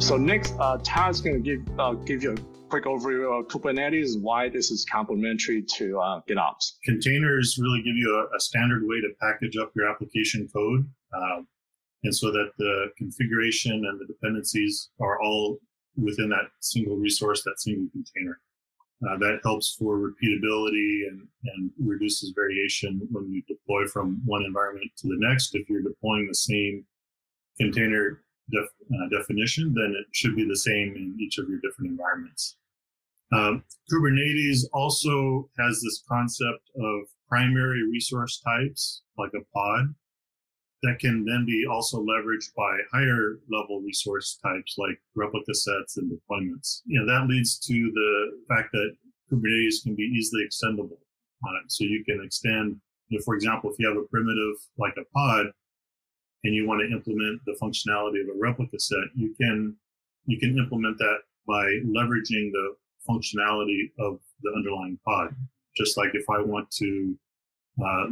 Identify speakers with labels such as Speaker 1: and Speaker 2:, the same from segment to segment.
Speaker 1: So next, uh, Todd's going to give uh, give you a quick overview of Kubernetes and why this is complementary to uh, GitOps.
Speaker 2: Containers really give you a, a, standard way to package up your application code, um, and so that the configuration and the dependencies are all within that single resource, that single container. Uh, that helps for repeatability and, and reduces variation when you deploy from one environment to the next. If you're deploying the same container def, uh, definition, then it should be the same in each of your different environments. Um, Kubernetes also has this concept of primary resource types, like a pod, that can then be also leveraged by higher level resource types like replica sets and deployments. You know, that leads to the fact that Kubernetes can be easily extendable. Uh, so you can extend, you know, for example, if you have a primitive like a pod and you want to implement the functionality of a replica set, you can, you can implement that by leveraging the functionality of the underlying pod. Just like if I want to uh,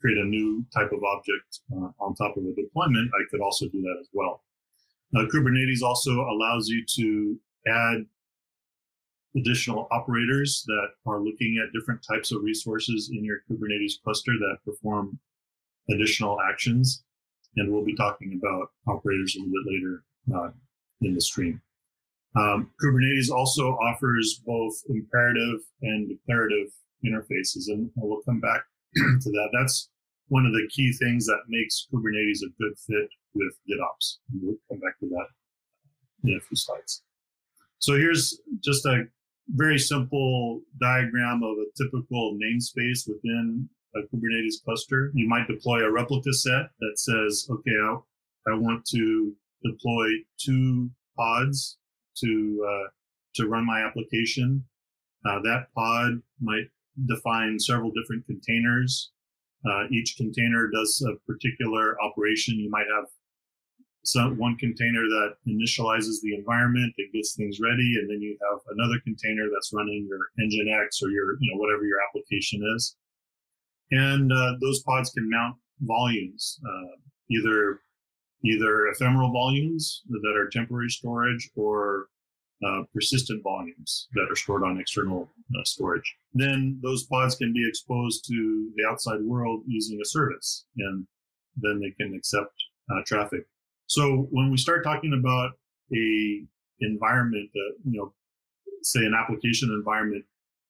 Speaker 2: create a new type of object uh, on top of a deployment, I could also do that as well. Uh, Kubernetes also allows you to add additional operators that are looking at different types of resources in your Kubernetes cluster that perform additional actions. And we'll be talking about operators a little bit later uh, in the stream. Um, Kubernetes also offers both imperative and declarative interfaces, and we'll come back to that. That's one of the key things that makes Kubernetes a good fit with GitOps. We'll come back to that in a few slides. So here's just a very simple diagram of a typical namespace within a Kubernetes cluster. You might deploy a replica set that says, okay, I, I want to deploy two pods to, uh, to run my application. Uh, that pod might define several different containers uh, each container does a particular operation. You might have some one container that initializes the environment and gets things ready, and then you have another container that's running your Nginx or your you know whatever your application is. And uh, those pods can mount volumes, uh, either either ephemeral volumes that are temporary storage or uh, persistent volumes that are stored on external uh, storage. Then those pods can be exposed to the outside world using a service, and then they can accept uh, traffic. So when we start talking about a environment you know, say an application environment,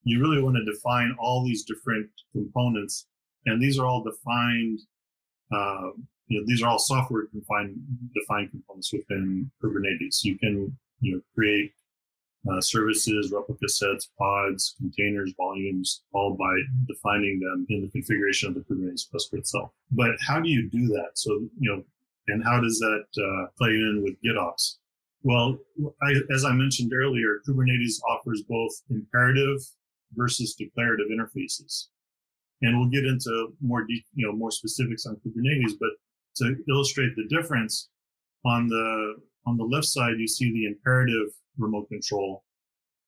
Speaker 2: you really want to define all these different components, and these are all defined. Uh, you know, these are all software defined defined components within Kubernetes. You can you know create uh, services, replica sets, pods, containers, volumes, all by defining them in the configuration of the Kubernetes cluster itself. But how do you do that? So, you know, and how does that uh, play in with GitOps? Well, I, as I mentioned earlier, Kubernetes offers both imperative versus declarative interfaces. And we'll get into more, de- you know, more specifics on Kubernetes, but to illustrate the difference on the, on the left side, you see the imperative remote control.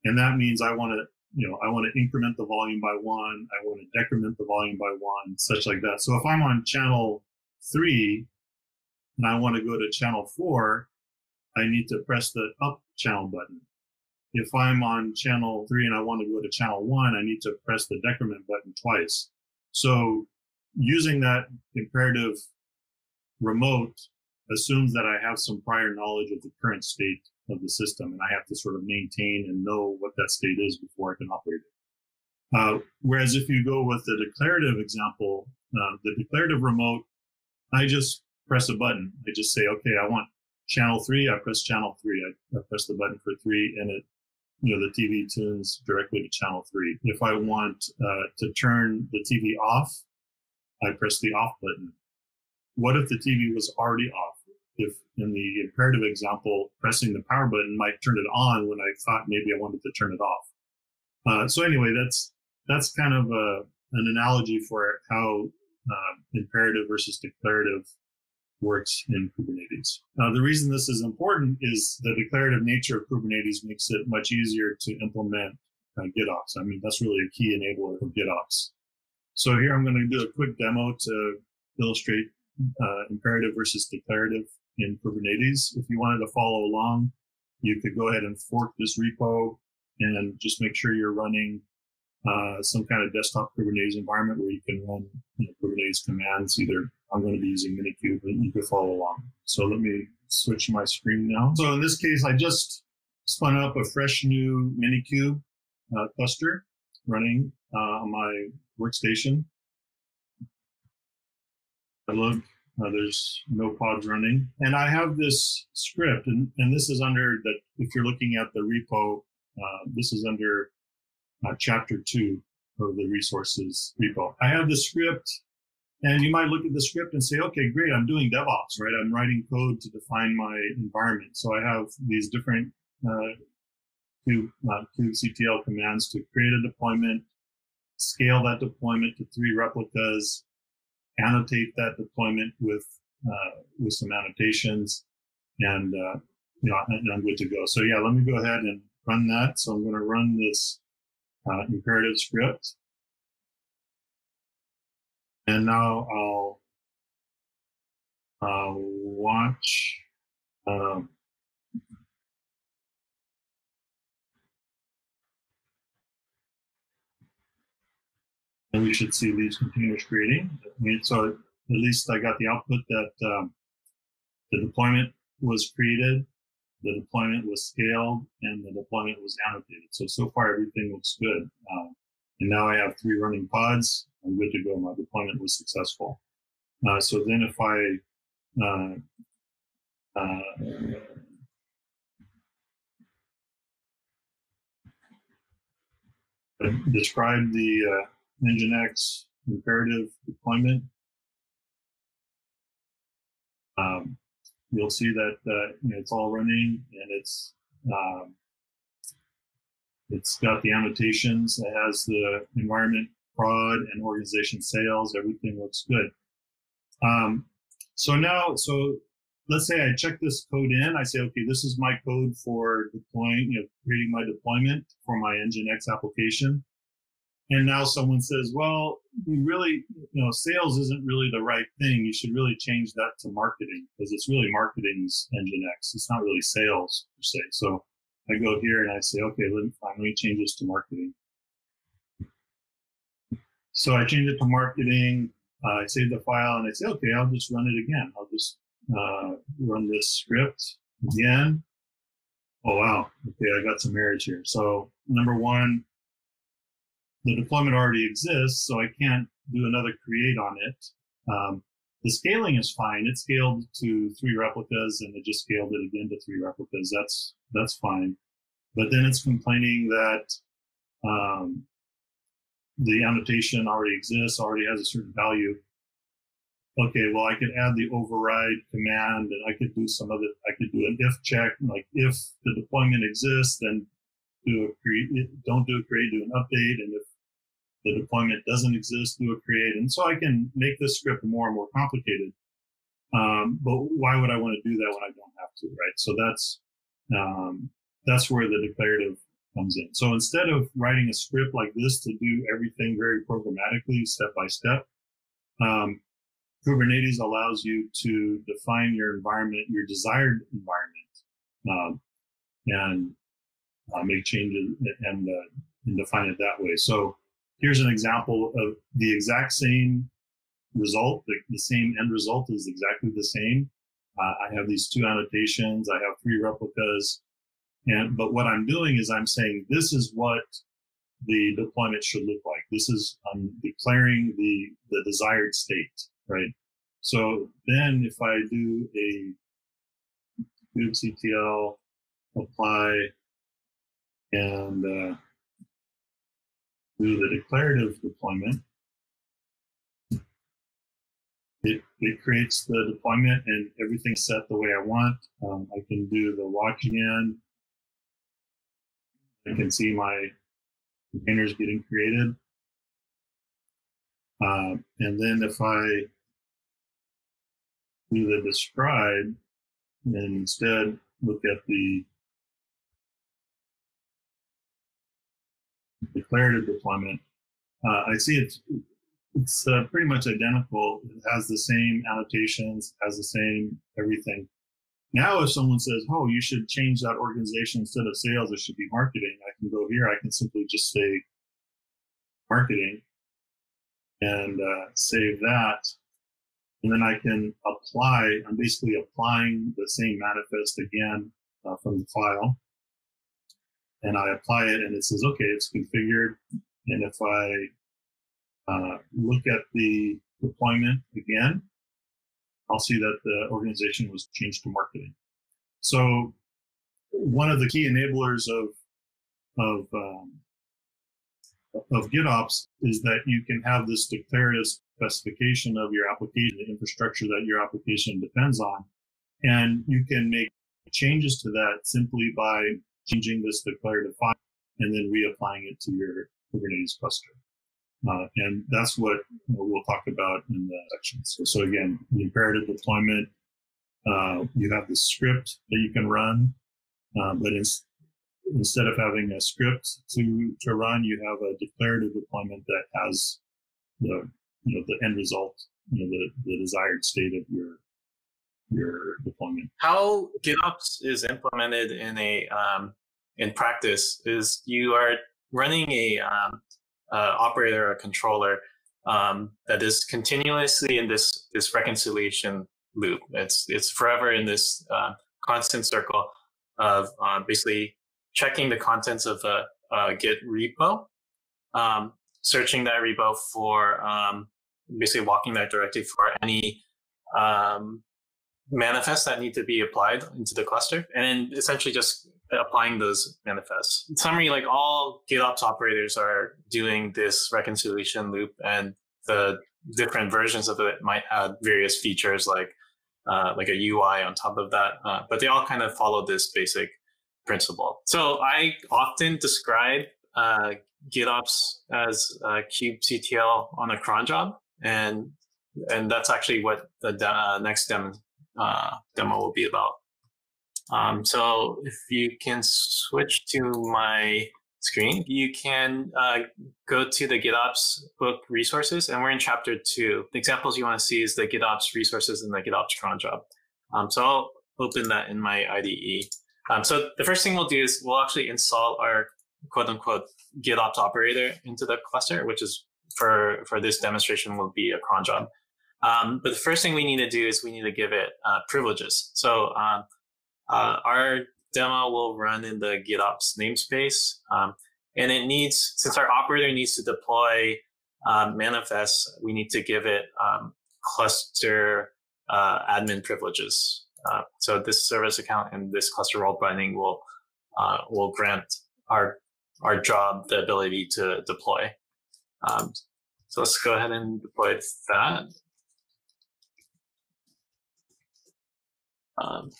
Speaker 2: And that means I want to, you know, I want to increment the volume by one. I want to decrement the volume by one, such like that. So if I'm on channel three and I want to go to channel four, I need to press the up channel button. If I'm on channel three and I want to go to channel one, I need to press the decrement button twice. So using that imperative remote assumes that I have some prior knowledge of the current state of the system, and I have to sort of maintain and know what that state is before I can operate it. Uh, whereas if you go with the declarative example, uh, the declarative remote, I just press a button. I just say, okay, I want channel three. I press channel three. I, I press the button for three, and it, you know, the TV tunes directly to channel three. If I want uh, to turn the TV off, I press the off button. What if the TV was already off? if in the imperative example, pressing the power button might turn it on when I thought maybe I wanted to turn it off. Uh, so anyway, that's that's kind of a, an analogy for how uh, imperative versus declarative works in Kubernetes. Now, the reason this is important is the declarative nature of Kubernetes makes it much easier to implement uh, GitOps. I mean, that's really a key enabler of GitOps. So here I'm going to do a quick demo to illustrate uh, imperative versus declarative in Kubernetes. If you wanted to follow along, you could go ahead and fork this repo and just make sure you're running uh, some kind of desktop Kubernetes environment where you can run you know, Kubernetes commands. Either I'm going to be using Minikube, but you can follow along. So let me switch my screen now. So in this case, I just spun up a fresh new Minikube uh, cluster running uh, on my workstation. I look, uh, there's no pods running. And I have this script, and, and this is under that. If you're looking at the repo, uh, this is under uh, chapter two of the resources repo. I have the script, and you might look at the script and say, okay, great, I'm doing DevOps, right? I'm writing code to define my environment. So I have these different uh, uh, kubectl commands to create a deployment, scale that deployment to three replicas, annotate that deployment with uh, with some annotations, and uh, you know, and I'm good to go. So yeah, let me go ahead and run that. So I'm going to run this uh, imperative script, and now I'll uh, watch. Um, and we should see these containers mean, so at least I got the output that um, the deployment was created, the deployment was scaled, and the deployment was annotated. So, so far everything looks good. Um, and now I have three running pods. I'm good to go. My deployment was successful. Uh, so then if I uh, uh, describe the uh, Nginx imperative deployment, um, you'll see that uh, you know, it's all running and it's um, it's got the annotations. It has the environment prod and organization sales. Everything looks good. Um, so now, so let's say I check this code in. I say, okay, this is my code for deploying, you know, creating my deployment for my Nginx application. And now someone says, well, you really, you know, sales isn't really the right thing. You should really change that to marketing because it's really marketing's Nginx. It's not really sales per se. So I go here and I say, okay, let me finally change this to marketing. So I change it to marketing. Uh, I save the file and I say, okay, I'll just run it again. I'll just uh, run this script again. Oh, wow. Okay, I got some errors here. So number one, the deployment already exists, so I can't do another create on it. Um, the scaling is fine. It scaled to three replicas and it just scaled it again to three replicas. That's, that's fine. But then it's complaining that, um, the annotation already exists, already has a certain value. Okay, well, I could add the override command and I could do some other, I could do an if check, like if the deployment exists, then do a create, don't do a create, do an update. And if the deployment doesn't exist, do a create. And so I can make this script more and more complicated. Um, but why would I want to do that when I don't have to, right? So that's, um, that's where the declarative comes in. So instead of writing a script like this to do everything very programmatically, step by step, um, Kubernetes allows you to define your environment, your desired environment, um, and uh, make changes and, uh, and define it that way. So here's an example of the exact same result. The, the same end result is exactly the same. Uh, I have these two annotations. I have three replicas. And, but what I'm doing is I'm saying this is what the deployment should look like. This is, I'm declaring the, the desired state, right? So then if I do a kubectl apply and, uh, do the declarative deployment, it, it creates the deployment and everything's set the way I want. Um, I can do the watch again. I can see my containers getting created. Uh, and then if I do the describe and instead look at the declarative deployment, uh, I see it's it's uh, pretty much identical. It has the same annotations, has the same everything. Now, if someone says, "Oh, you should change that organization instead of sales, it should be marketing," I can go here. I can simply just say marketing and uh, save that, and then I can apply. I'm basically applying the same manifest again uh, from the file, and I apply it, and it says, "Okay, it's configured." And if I uh, look at the deployment again, I'll see that the organization was changed to marketing. So one of the key enablers of of um, of GitOps is that you can have this declarative specification of your application, the infrastructure that your application depends on, and you can make changes to that simply by changing this declarative file and then reapplying it to your Kubernetes cluster. Uh, and that's what you know, we'll talk about in the sections. So, so again, the imperative deployment, uh, you have the script that you can run, uh, but in, instead of having a script to, to run, you have a declarative deployment that has the, you know, the end result, you know, the, the desired state of your, your deployment.
Speaker 3: How GitOps is implemented in a, um, in practice is you are running a, um, uh, operator or controller um, that is continuously in this this reconciliation loop. It's it's forever in this uh, constant circle of uh, basically checking the contents of a, a Git repo, um, searching that repo for um, basically walking that directory for any um, manifests that need to be applied into the cluster, and then essentially just applying those manifests. In summary, like all GitOps operators are doing this reconciliation loop, and the different versions of it might add various features like uh, like a UI on top of that, uh, but they all kind of follow this basic principle. So I often describe uh, GitOps as uh, kubectl on a cron job, and and that's actually what the de- uh, next demo uh, demo will be about. Um, so if you can switch to my screen, you can uh, go to the GitOps book resources, and we're in chapter two. The examples you want to see is the GitOps resources and the GitOps cron job. Um, so I'll open that in my IDE. Um, so the first thing we'll do is we'll actually install our quote unquote GitOps operator into the cluster, which is for, for this demonstration will be a cron job. Um, but the first thing we need to do is we need to give it uh, privileges. So um, uh, our demo will run in the GitOps namespace. Um, and it needs, since our operator needs to deploy um, manifests, we need to give it um, cluster uh, admin privileges. Uh, so this service account and this cluster role binding will uh, will grant our our job the ability to deploy. Um, so let's go ahead and deploy that. Um,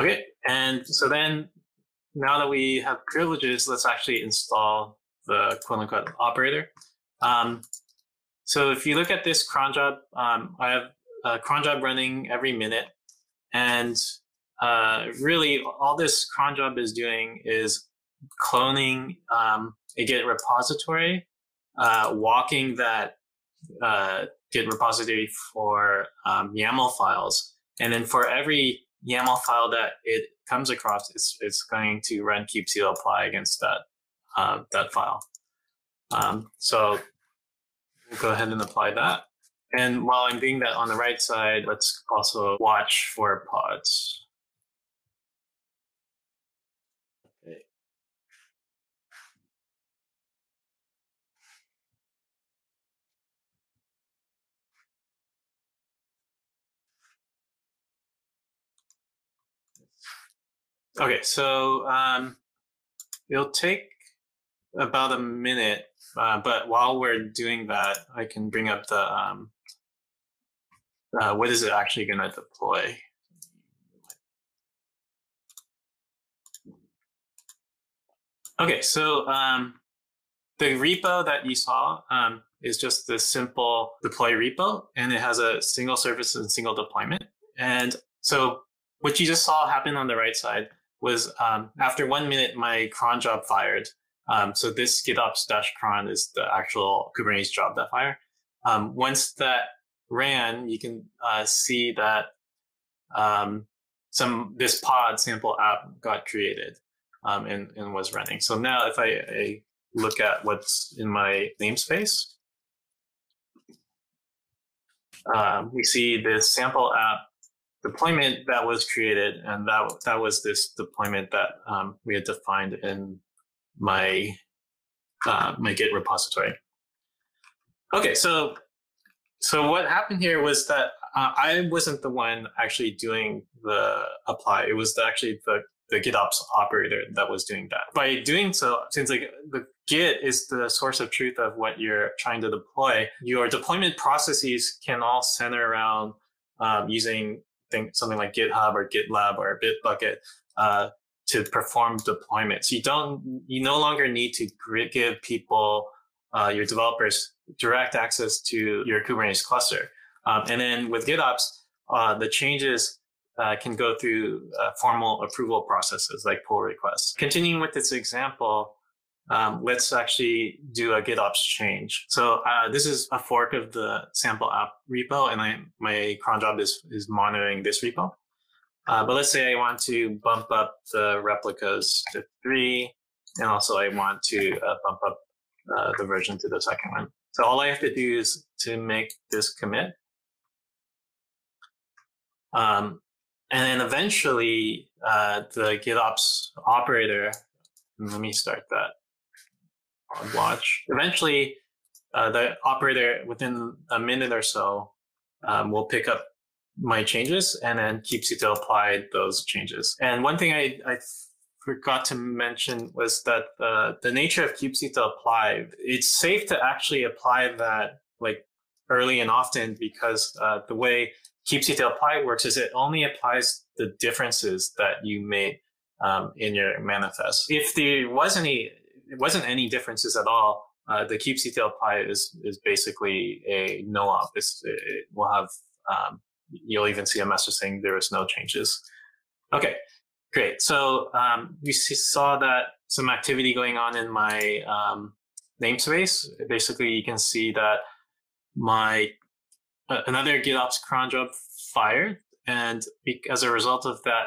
Speaker 3: Okay, and so then now that we have privileges, let's actually install the quote unquote operator. Um, so if you look at this cron job, um, I have a cron job running every minute. And uh, really, all this cron job is doing is cloning um, a Git repository, uh, walking that uh, Git repository for um, YAML files. And then for every YAML file that it comes across, it's, it's going to run kubectl apply against that, uh, that file. Um, so we'll go ahead and apply that. And while I'm doing that on the right side, let's also watch for pods. Okay, so um, it'll take about a minute, uh, but while we're doing that, I can bring up the um, uh, what is it actually going to deploy. Okay, so um, the repo that you saw um, is just this simple deploy repo, and it has a single service and single deployment. And so what you just saw happen on the right side was um, after one minute, my cron job fired. Um, so this GitOps dash cron is the actual Kubernetes job that fired. Um, once that ran, you can uh, see that um, some this pod sample app got created um, and, and was running. So now if I, I look at what's in my namespace, um, we see this sample app deployment that was created, and that that was this deployment that um, we had defined in my uh, my Git repository. Okay, so so what happened here was that uh, I wasn't the one actually doing the apply. It was actually the the GitOps operator that was doing that. By doing so, since like the Git is the source of truth of what you're trying to deploy, your deployment processes can all center around um, using think something like GitHub or GitLab or Bitbucket uh, to perform deployments. You don't, you no longer need to give people, uh, your developers, direct access to your Kubernetes cluster. Um, and then with GitOps, uh, the changes uh, can go through uh, formal approval processes like pull requests. Continuing with this example, um, let's actually do a GitOps change. So uh, this is a fork of the sample app repo, and I, my cron job is, is monitoring this repo. Uh, but let's say I want to bump up the replicas to three, and also I want to uh, bump up uh, the version to the second one. So all I have to do is to make this commit. Um, and then eventually uh, the GitOps operator, let me start that watch. Eventually, uh, the operator within a minute or so um, will pick up my changes and then kubectl apply those changes. And one thing I, I forgot to mention was that uh, the nature of kubectl apply, it's safe to actually apply that like early and often because uh, the way kubectl apply works is it only applies the differences that you made um, in your manifest. If there was any it wasn't any differences at all. Uh, the kubectl apply is is basically a no op. It's, it will have um, you'll even see a message saying there is no changes. Okay, great. So um, we see, saw that some activity going on in my um, namespace. Basically, you can see that my uh, another GitOps cron job fired, and as a result of that,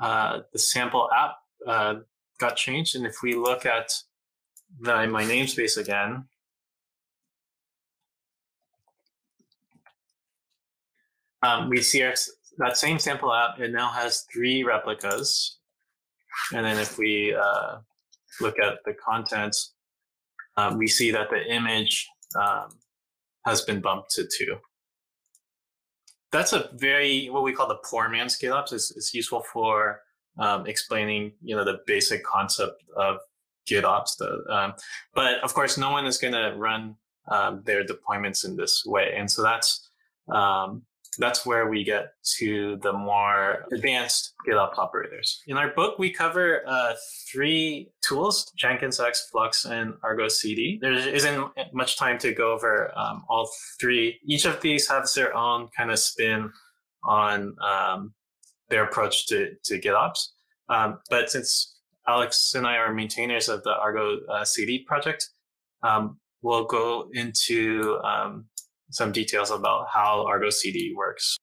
Speaker 3: uh, the sample app uh, got changed. And if we look at the, my namespace again. Um, we see our, that same sample app, it now has three replicas. And then if we uh, look at the contents, um, we see that the image um, has been bumped to two. That's a very, what we call the poor man's GitOps. It's, it's useful for um, explaining, you know, the basic concept of GitOps. The, um, but of course, no one is going to run um, their deployments in this way, and so that's um, that's where we get to the more advanced GitOps operators. In our book, we cover uh, three tools: Jenkins X, Flux, and Argo CD. There isn't much time to go over um, all three. Each of these has their own kind of spin on um, their approach to, to GitOps. Um, but since Alex and I are maintainers of the Argo uh, CD project. Um, we'll go into um, some details about how Argo CD works.